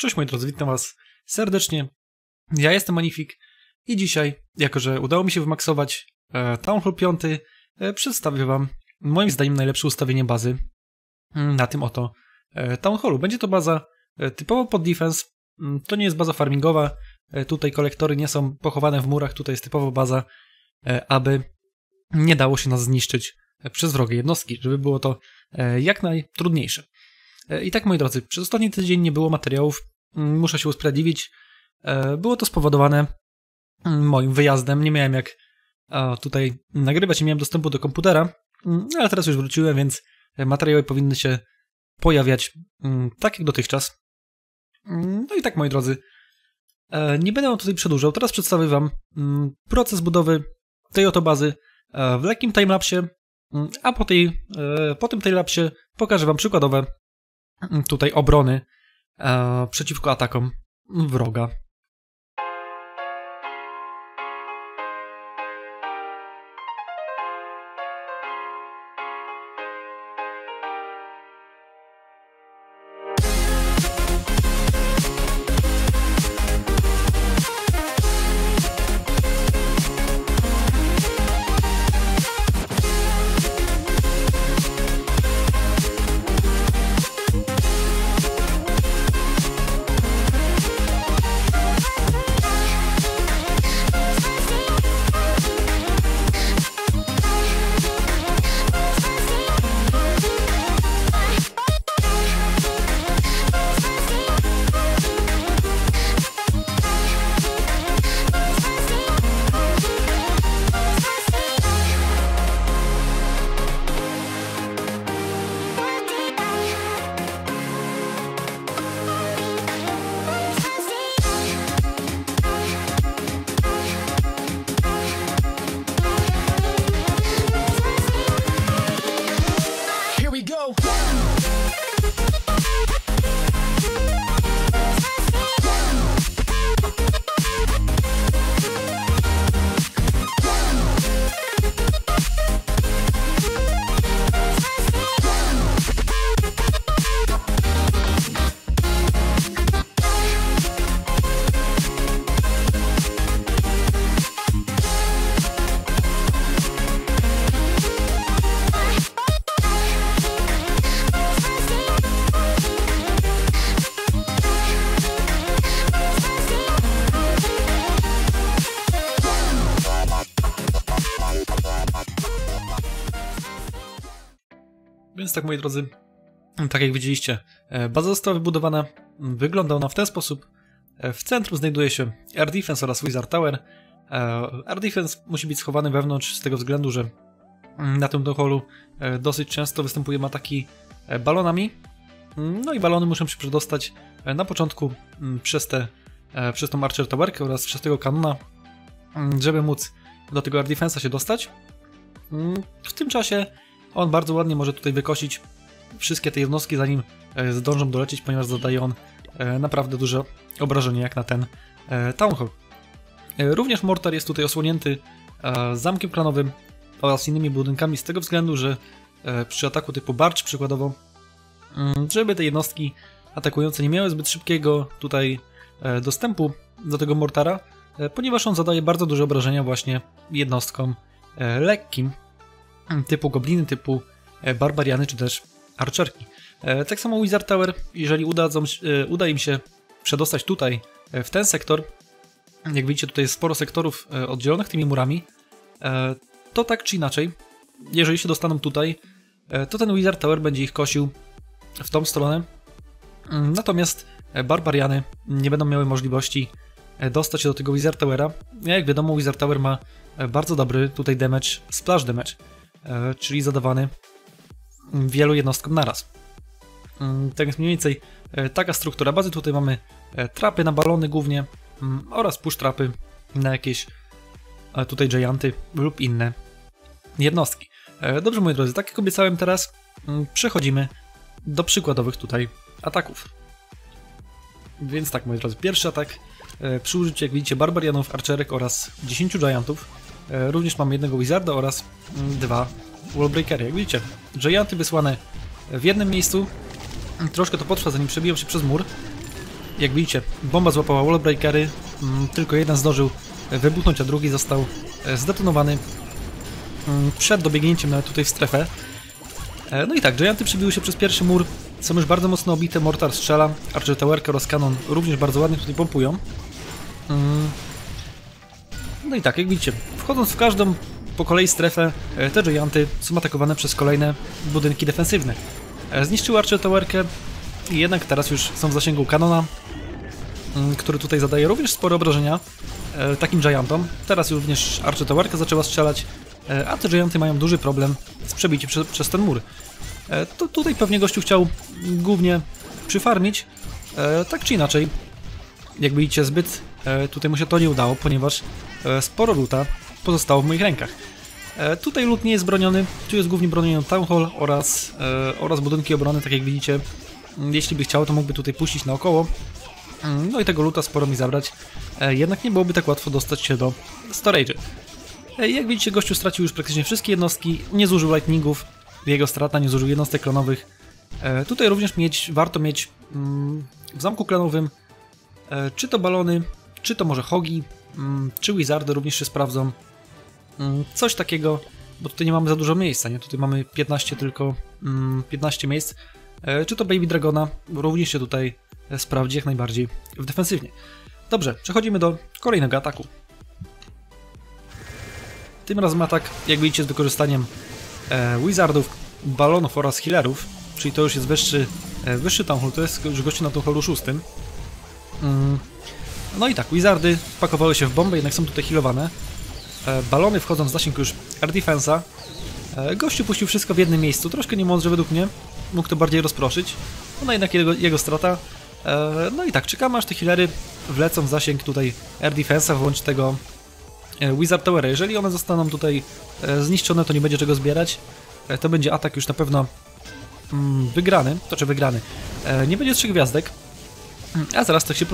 Cześć moi drodzy, witam was serdecznie. Ja jestem Manifik i dzisiaj, jako że udało mi się wymaksować e, Town Hall 5, e, przedstawię wam moim zdaniem najlepsze ustawienie bazy mm, na tym oto e, Town Hallu. Będzie to baza e, typowo pod defense, Mm, to nie jest baza farmingowa, e, tutaj kolektory nie są pochowane w murach, tutaj jest typowo baza, e, aby nie dało się nas zniszczyć e, przez wrogie jednostki, żeby było to jak najtrudniejsze. I tak, moi drodzy, przez ostatni tydzień nie było materiałów, muszę się usprawiedliwić. E, Było to spowodowane mm, moim wyjazdem. Nie miałem jak e, tutaj nagrywać, nie miałem dostępu do komputera, Mm, ale teraz już wróciłem, więc materiały powinny się pojawiać mm, tak jak dotychczas. Mm, No i tak, moi drodzy, e, nie będę tutaj przedłużał. Teraz przedstawię wam mm, proces budowy tej oto bazy w lekkim timelapsie, mm, a po, tej, po tym timelapsie pokażę wam przykładowe mm, tutaj obrony przeciwko atakom wroga. Więc tak, moi drodzy, tak jak widzieliście, e, baza została wybudowana. Wygląda ona w ten sposób. E, W centrum znajduje się Air Defense oraz Wizard Tower. E, Air Defense musi być schowany wewnątrz z tego względu, że mm, na tym doholu dosyć często występują ataki balonami. Mm, No i balony muszą się przedostać na początku mm, przez, te, przez tą Archer Towerkę oraz przez tego kanona, żeby móc do tego Air Defense'a się dostać. W tym czasie on bardzo ładnie może tutaj wykosić wszystkie te jednostki, zanim e, zdążą dolecieć, ponieważ zadaje on e, naprawdę duże obrażenie jak na ten e, Town Hall. Również Mortar jest tutaj osłonięty zamkiem klanowym oraz innymi budynkami z tego względu, że przy ataku typu Barcz przykładowo, mm, żeby te jednostki atakujące nie miały zbyt szybkiego tutaj dostępu do tego Mortara, ponieważ on zadaje bardzo duże obrażenia właśnie jednostkom lekkim, typu gobliny, typu e, barbariany, czy też archerki. E, Tak samo Wizard Tower, jeżeli udadzą, e, uda im się przedostać tutaj, w ten sektor, jak widzicie tutaj jest sporo sektorów oddzielonych tymi murami, to tak czy inaczej, jeżeli się dostaną tutaj, to ten Wizard Tower będzie ich kosił w tą stronę, Mm, natomiast barbariany nie będą miały możliwości dostać się do tego Wizard Towera. Jak wiadomo, Wizard Tower ma bardzo dobry tutaj damage, splash damage, czyli zadawany wielu jednostkom naraz. Mm, Tak jest mniej więcej e, taka struktura bazy. Tutaj mamy e, trapy na balony głównie mm, oraz push trapy na jakieś e, tutaj gianty lub inne jednostki. E, Dobrze moi drodzy, tak jak obiecałem teraz, mm, przechodzimy do przykładowych tutaj ataków. Więc tak moi drodzy, pierwszy atak e, przy użyciu jak widzicie barbarianów, archerek oraz 10 giantów. E, Również mamy jednego wizarda oraz mm, dwa wallbreakery. Jak widzicie, gianty wysłane w jednym miejscu. Troszkę to potrwa zanim przebiją się przez mur. Jak widzicie, bomba złapała wallbreakery, mm, tylko jeden zdążył wybuchnąć, a drugi został e, zdetonowany mm, przed dobiegnięciem nawet tutaj w strefę. E, no i tak, Gianty przybiły się przez pierwszy mur, są już bardzo mocno obite, Mortar strzela, Archer Towerka oraz Canon również bardzo ładnie tutaj pompują. No i tak, jak widzicie, wchodząc w każdą po kolei strefę, e, te Gianty są atakowane przez kolejne budynki defensywne. Zniszczyły Archer Towerkę jednak teraz już są w zasięgu Kanona, mm, który tutaj zadaje również spore obrażenia takim Giantom. Teraz również Archer Towerka zaczęła strzelać, a te Gianty mają duży problem z przebiciem przez, ten mur. E, to tutaj pewnie gościu chciał głównie przyfarmić, e, tak czy inaczej. Jak widzicie, zbyt e, tutaj mu się to nie udało, ponieważ sporo luta pozostało w moich rękach. Tutaj lód nie jest broniony, tu jest głównie broniony Town Hall oraz, oraz budynki obrony, tak jak widzicie. Jeśli by chciał, to mógłby tutaj puścić naokoło. No i tego luta sporo mi zabrać. Jednak nie byłoby tak łatwo dostać się do storage'y. Jak widzicie, gościu stracił już praktycznie wszystkie jednostki, nie zużył lightningów, jego strata nie zużył jednostek klonowych. E, tutaj również mieć, warto mieć mm, w zamku klonowym e, czy to balony, czy to może hogi, mm, czy wizardy również się sprawdzą. Mm, coś takiego, bo tutaj nie mamy za dużo miejsca, nie? Tutaj mamy 15 tylko, 15 mm, miejsc. E, czy to Baby Dragona również się tutaj e, sprawdzi jak najbardziej w defensywnie. Dobrze, przechodzimy do kolejnego ataku. Tym razem atak, jak widzicie, z wykorzystaniem e, wizardów, balonów oraz healerów, czyli to już jest wyższy, wyższy Town Hall, to jest już gości na Hallu 6. Mm. No i tak, wizardy wpakowały się w bombę, jednak są tutaj healowane. E, balony wchodzą w zasięg już air defensa. E, gościu puścił wszystko w jednym miejscu, troszkę niemądrze według mnie, mógł to bardziej rozproszyć. No jednak jego, jego strata. E, no i tak, czekamy aż te healery wlecą w zasięg tutaj air defensa, włącz tego Wizard Tower. Jeżeli one zostaną tutaj zniszczone, to nie będzie czego zbierać. To będzie atak już na pewno mm, wygrany, to czy wygrany. Nie będzie trzech gwiazdek, mm, a zaraz tak się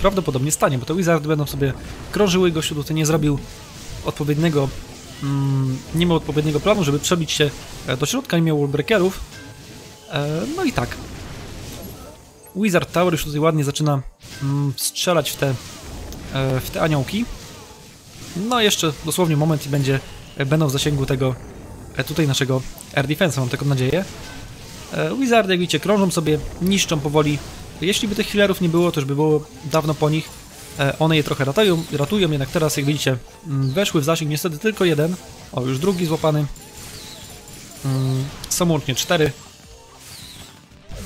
prawdopodobnie stanie, bo te Wizardy będą sobie krążyły, gościu tutaj nie zrobił odpowiedniego mm, nie miał odpowiedniego planu, żeby przebić się do środka, nie miał wallbreakerów. No i tak. Wizard Tower już tutaj ładnie zaczyna strzelać w te, w te aniołki. No jeszcze dosłownie moment i będzie, e, będą w zasięgu tego e, tutaj naszego air defense, mam taką nadzieję. E, Wizardy, jak widzicie, krążą sobie, niszczą powoli. Jeśli by tych healerów nie było, to już by było dawno po nich. One je trochę ratują, ratują jednak teraz, jak widzicie, mm, weszły w zasięg niestety tylko jeden. O, już drugi złapany. Mm, są łącznie cztery.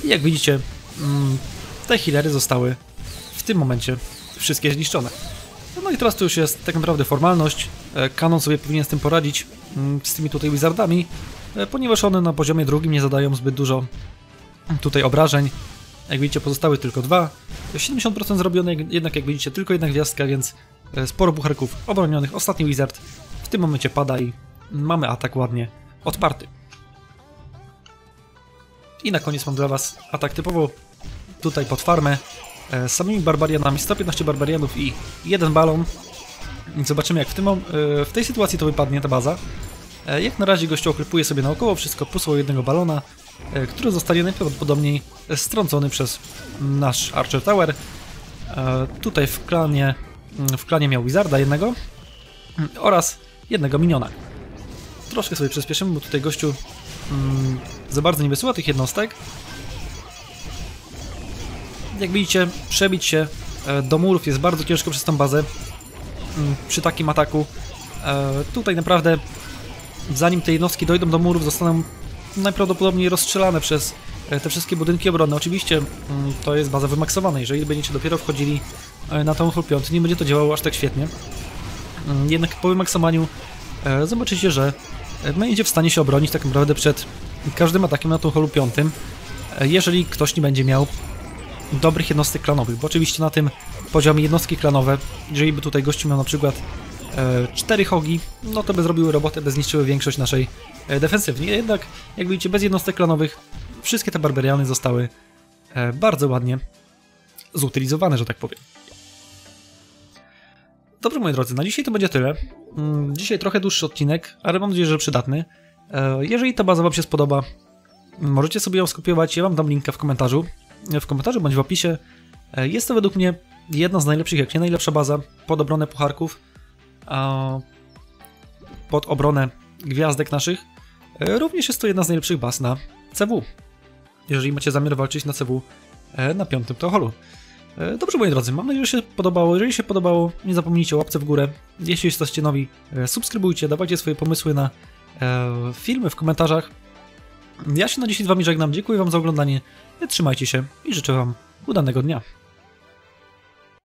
I jak widzicie, mm, te healery zostały w tym momencie wszystkie zniszczone. No i teraz to już jest tak naprawdę formalność. Kanon sobie powinien z tym poradzić, z tymi tutaj wizardami, e, ponieważ one na poziomie drugim nie zadają zbyt dużo tutaj obrażeń. Jak widzicie pozostały tylko dwa. 70% zrobione, jednak jak widzicie tylko jedna gwiazdka, więc e, sporo bucherków obronionych. Ostatni wizard w tym momencie pada i mamy atak ładnie odparty. I na koniec mam dla Was atak typowo tutaj pod farmę. E, z samymi barbarianami, 115 barbarianów i jeden balon. Zobaczymy jak w, tym, e, w tej sytuacji to wypadnie ta baza. Jak na razie gościu oklepuje sobie naokoło wszystko pusło jednego balona, który zostanie najprawdopodobniej strącony przez nasz Archer Tower. Tutaj w klanie, w klanie miał Wizarda jednego oraz jednego miniona. Troszkę sobie przyspieszymy, bo tutaj gościu mm, za bardzo nie wysyła tych jednostek jak widzicie, przebić się e, do murów jest bardzo ciężko przez tą bazę mm, przy takim ataku. E, tutaj naprawdę, zanim te jednostki dojdą do murów, zostaną najprawdopodobniej rozstrzelane przez e, te wszystkie budynki obronne. Oczywiście mm, to jest baza wymaksowana. Jeżeli będziecie dopiero wchodzili na tą Hall 5, nie będzie to działało aż tak świetnie. Mm, jednak po wymaksowaniu zobaczycie, że będzie w stanie się obronić tak naprawdę przed każdym atakiem na tą Hall 5, jeżeli ktoś nie będzie miał dobrych jednostek klanowych, bo oczywiście na tym poziomie jednostki klanowe, jeżeli by tutaj gościu miał na przykład e, 4 hogi, no to by zrobiły robotę, by zniszczyły większość naszej e, defensywy. Jednak, jak widzicie, bez jednostek klanowych wszystkie te barbariany zostały e, bardzo ładnie zutylizowane, że tak powiem. Dobrze, moi drodzy, na dzisiaj to będzie tyle. Mm, dzisiaj trochę dłuższy odcinek, ale mam nadzieję, że przydatny. Jeżeli ta baza Wam się spodoba, możecie sobie ją skopiować, ja Wam dam linka w komentarzu w komentarzu bądź w opisie. Jest to według mnie jedna z najlepszych, jak nie najlepsza baza pod obronę pucharków, pod obronę gwiazdek naszych. E, również jest to jedna z najlepszych baz na CW. Jeżeli macie zamiar walczyć na CW e, na piątym toholu. Dobrze, moi drodzy, mam nadzieję, że się podobało. Jeżeli się podobało, nie zapomnijcie o łapce w górę. Jeśli jesteście nowi, subskrybujcie, dawajcie swoje pomysły na filmy w komentarzach. Ja się na dzisiaj z wami żegnam, dziękuję wam za oglądanie, trzymajcie się i życzę wam udanego dnia.